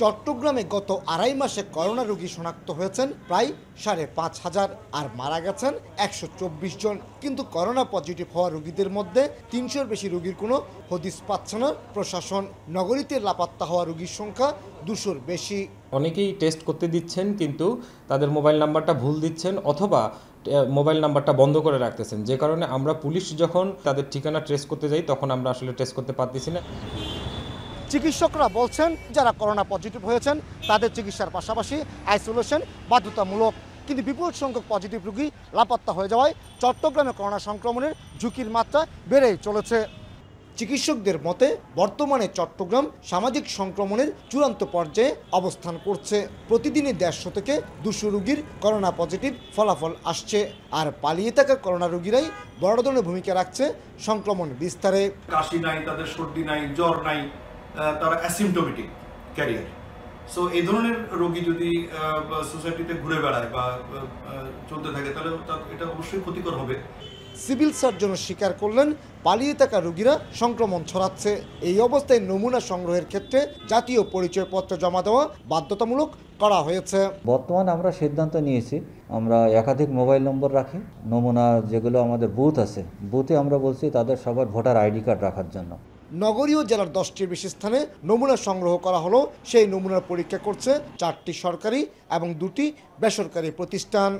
চট্টগ্রামে গত আড়াই মাসে করোনা রোগী শনাক্ত হয়েছেন প্রায় সাড়ে পাঁচ হাজার আর মারা গেছেন একশো চব্বিশ জন। কিন্তু করোনা পজিটিভ হওয়া রোগীদের মধ্যে তিনশোর বেশি রোগীর কোনো হদিস পাচ্ছে না। প্রশাসন নগরীতে লাপাত্তা হওয়া রোগীর সংখ্যা দুশোর বেশি। অনেকেই টেস্ট করতে দিচ্ছেন, কিন্তু তাদের মোবাইল নাম্বারটা ভুল দিচ্ছেন অথবা মোবাইল নাম্বারটা বন্ধ করে রাখতেছেন। যে কারণে আমরা পুলিশ যখন তাদের ঠিকানা ট্রেস করতে যাই, তখন আমরা আসলে ট্রেস করতে পারতেছি না। চিকিৎসকরা বলছেন, যারা করোনা পজিটিভ হয়েছেন, তাদের চিকিৎসার পাশাপাশি আইসোলেশন বাধ্যতামূলক। কিন্তু বিপুল সংখ্যক পজিটিভ রোগী লাপাত্তা হয়ে যাওয়ায় চট্টগ্রামে করোনা সংক্রমণের ঝুঁকির মাত্রা বেড়েই চলেছে। চিকিৎসকদের মতে, বর্তমানে চট্টগ্রাম সামাজিক সংক্রমণের চূড়ান্ত পর্যায়ে অবস্থান করছে। প্রতিদিনই দেড়শো থেকে দুশো রোগীর করোনা পজিটিভ ফলাফল আসছে। আর পালিয়ে থাকা করোনা রোগীরাই বড় ধরনের ভূমিকা রাখছে সংক্রমণ বিস্তারে। কাশি নাই, তাদের সর্দি নাই, জ্বর নাই তারা অ্যাসিমটোমেটিক ক্যারিয়ার সো এই ধরনের রোগী যদি সোসাইটিতে ঘুরে বেড়ায় বা চলতে থাকে তাহলে এটা অবশ্যই ক্ষতিকর হবে। সিভিল সার্জনও স্বীকার করলেন পালিয়ে থাকা রোগীরা সংক্রমণ ছড়াচ্ছে। এই অবস্থায় নমুনা সংগ্রহের ক্ষেত্রে জাতীয় পরিচয়পত্র জমা দেওয়া বাধ্যতামূলক করা হয়েছে। বর্তমানে আমরা সিদ্ধান্ত নিয়েছি আমরা একাধিক মোবাইল নম্বর রাখি। নমুনা যেগুলো আমাদের বুথ আছে বুথে আমরা বলছি তাদের সবার ভোটার আইডি কার্ড রাখার জন্য। নগরীয় জেলার দশটির বেশি স্থানে নমুনা সংগ্রহ করা হলো। সেই নমুনার পরীক্ষা করছে চারটি সরকারি এবং দুটি বেসরকারি প্রতিষ্ঠান।